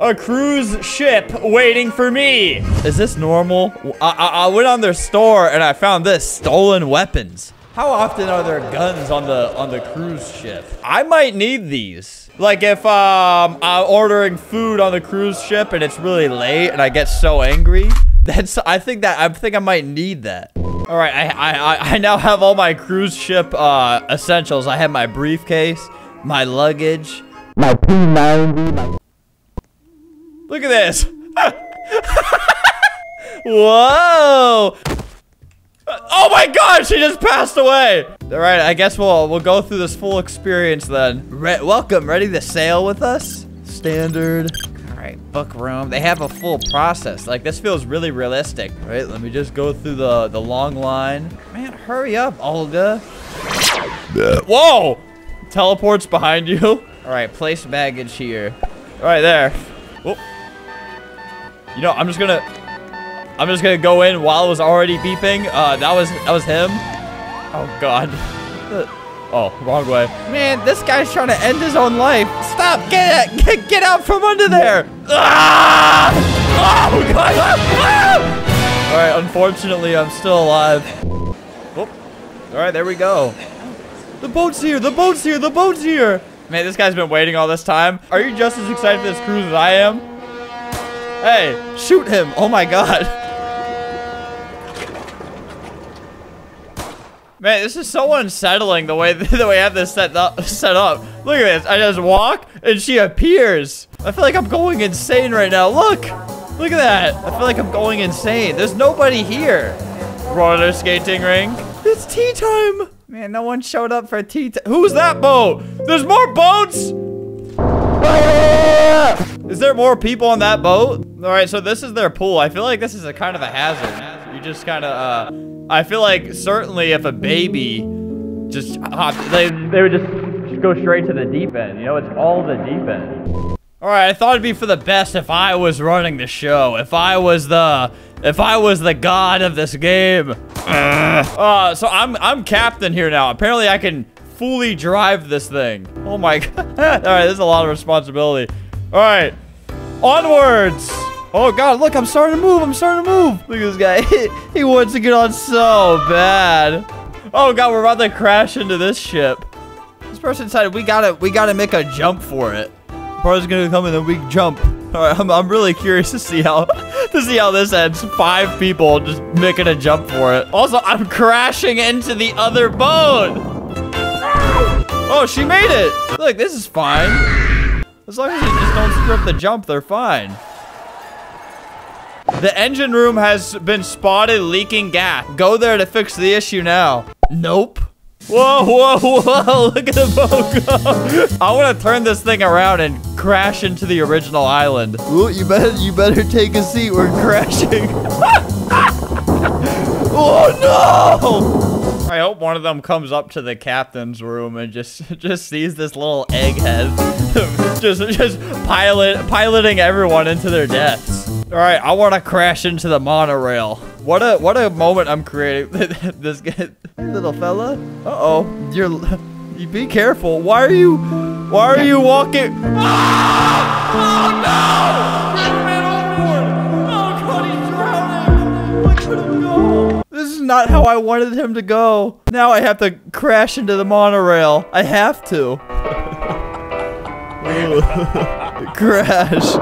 a cruise ship waiting for me. Is this normal? I, I, I went on their store and I found this stolen weapons. How often are there guns on the on the cruise ship? I might need these. Like if um I'm ordering food on the cruise ship and it's really late and I get so angry, that's I think that I think I might need that. All right, I I I now have all my cruise ship uh essentials. I have my briefcase, my luggage, My P90, my Look at this. Whoa. Oh my god, she just passed away. All right, I guess we'll we'll go through this full experience then. Re welcome, ready to sail with us? Standard. All right, book room. They have a full process. Like this feels really realistic. All right, let me just go through the the long line. Man, hurry up, Olga. Whoa! Teleports behind you. All right, place baggage here. All right, there. You know, I'm just gonna, I'm just gonna go in while it was already beeping. Uh, that was that was him. Oh God. Oh, wrong way. Man, this guy's trying to end his own life. Stop! Get it! Get, get out from under there! Ah! Oh God! Ah! All right. Unfortunately, I'm still alive. Whoop. All right, there we go. The boat's here! The boat's here! The boat's here! Man, this guy's been waiting all this time. Are you just as excited for this cruise as I am? Hey, shoot him! Oh my god. Man, this is so unsettling the way the way I have this set up. Set up. Look at this. I just walk and she appears. I feel like I'm going insane right now. Look, look at that. I feel like I'm going insane. There's nobody here. Roller skating ring. It's tea time. Man, no one showed up for tea time. Who's that boat? There's more boats. Ah! Is there more people on that boat? All right, so this is their pool. I feel like this is a kind of a hazard. You just kind of, uh, I feel like certainly if a baby just hopped, they, they would just go straight to the deep end. You know, it's all the deep end. All right, I thought it'd be for the best if I was running the show. If I was the, if I was the god of this game. Uh, so I'm, I'm captain here now. Apparently I can fully drive this thing. Oh my god. All right, this is a lot of responsibility. All right, onwards. Oh god, look, I'm starting to move. I'm starting to move. Look at this guy. he wants to get on so bad. Oh god, we're about to crash into this ship. This person decided we gotta, we gotta make a jump for it. Bro's gonna come in and we jump. All right, I'm, I'm really curious to see how, to see how this ends. Five people just making a jump for it. Also, I'm crashing into the other boat. Oh, she made it. Look, this is fine. As long as you just don't screw up the jump, they're fine. The engine room has been spotted leaking gas. Go there to fix the issue now. Nope. Whoa, whoa, whoa, look at the boat go. I want to turn this thing around and crash into the original island. Ooh, you better, you better take a seat. We're crashing. oh, no. I hope one of them comes up to the captain's room and just just sees this little egghead just just pilot piloting everyone into their deaths. All right, I want to crash into the monorail. What a what a moment I'm creating. this guy, little fella. Uh oh, you're. You be careful. Why are you? Why are you walking? Ah! Oh no! Not how I wanted him to go. Now I have to crash into the monorail. I have to. Crash.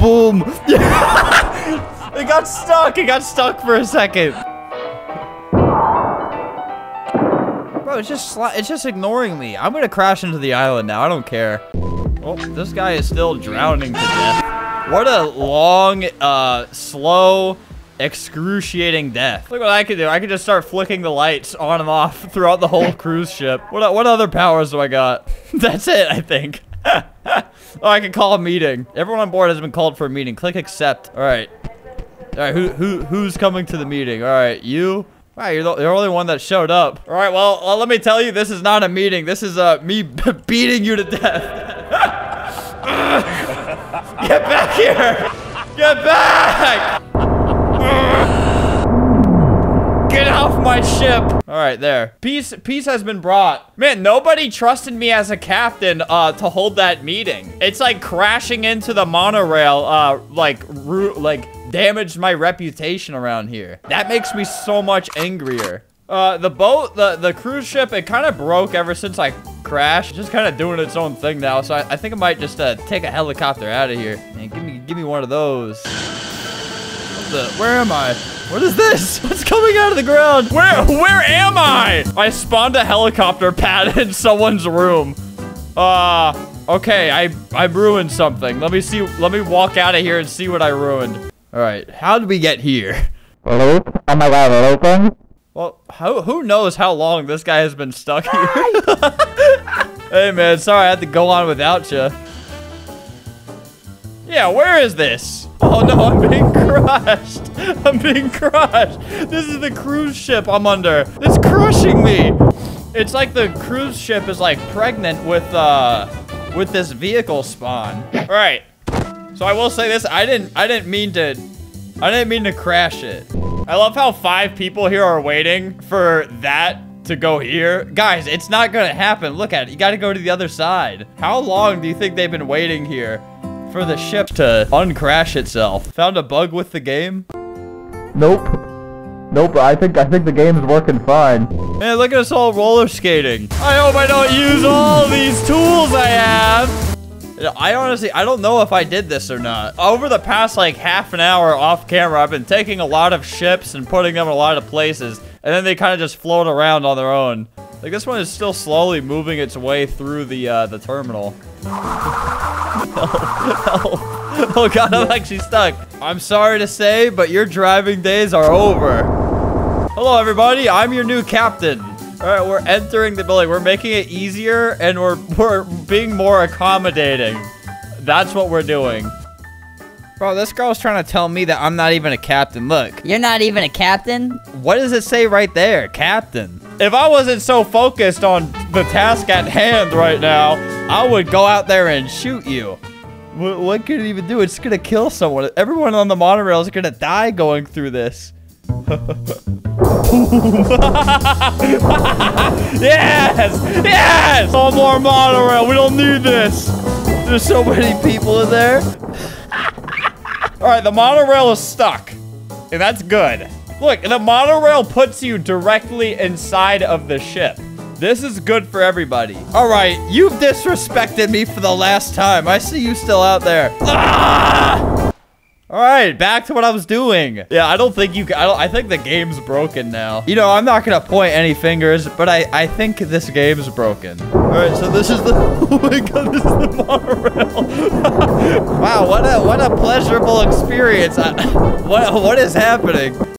Boom. it got stuck. It got stuck for a second. Bro, it's just sli- it's just ignoring me. I'm gonna crash into the island now. I don't care. Oh, this guy is still drowning to death. What a long, uh, slow, excruciating death. Look what I can do. I can just start flicking the lights on and off throughout the whole cruise ship. What what other powers do I got? That's it, I think. oh, I can call a meeting. Everyone on board has been called for a meeting. Click accept. All right. All right, who who who's coming to the meeting? All right, you. Wow, you're the, the only one that showed up. All right, well, well, let me tell you, this is not a meeting. This is uh me beating you to death. Get back here! Get back! Get off my ship. All right, there. Peace peace has been brought. Man, nobody trusted me as a captain uh, to hold that meeting. It's like crashing into the monorail, uh, like, like damaged my reputation around here. That makes me so much angrier. Uh, the boat, the, the cruise ship, it kind of broke ever since I crashed. Just kind of doing its own thing now. So I, I think I might just uh, take a helicopter out of here. Man, give me, give me one of those. The, where am I? What is this? What's coming out of the ground? Where, where am I? I spawned a helicopter pad in someone's room. Uh, okay, I, I ruined something. Let me see, let me walk out of here and see what I ruined. All right, how did we get here? Hello? Am I loud open? Well, who, who knows how long this guy has been stuck here? hey, man, sorry I had to go on without you. Yeah, where is this? Oh, no, I'm being crushed. I'm being crushed. This is the cruise ship I'm under. It's crushing me. It's like the cruise ship is, like, pregnant with, uh, with this vehicle spawn. All right. So I will say this. I didn't, I didn't mean to, I didn't mean to crash it. I love how five people here are waiting for that to go here. Guys, it's not gonna happen. Look at it. You gotta go to the other side. How long do you think they've been waiting here for the ship to uncrash itself? Found a bug with the game? Nope. Nope, I think I think the game's working fine. Man, look at us all roller skating. I hope I don't use all these tools I have. I honestly, I don't know if I did this or not. Over the past like half an hour off camera, I've been taking a lot of ships and putting them in a lot of places. And then they kind of just float around on their own. Like this one is still slowly moving its way through the uh, the terminal. Oh god, I'm actually stuck. I'm sorry to say, but your driving days are over. Hello everybody, I'm your new captain. All right, we're entering the building. We're making it easier and we're, we're being more accommodating. That's what we're doing. Bro, this girl's trying to tell me that I'm not even a captain. Look. You're not even a captain? What does it say right there? Captain. If I wasn't so focused on the task at hand right now, I would go out there and shoot you. What, what could it even do? It's gonna kill someone. Everyone on the monorail is gonna die going through this. yes! Yes! All more monorail. We don't need this. There's so many people in there. All right, the monorail is stuck. And that's good. Look, the monorail puts you directly inside of the ship. This is good for everybody. All right, you've disrespected me for the last time. I see you still out there. Ah! All right, back to what I was doing. Yeah, I don't think you I, don't, I think the game's broken now. You know, I'm not going to point any fingers, but I, I think this game's broken. All right, so this is the... Oh my god, this is the monorail. wow, what a, what a pleasurable experience. I, what, what is happening?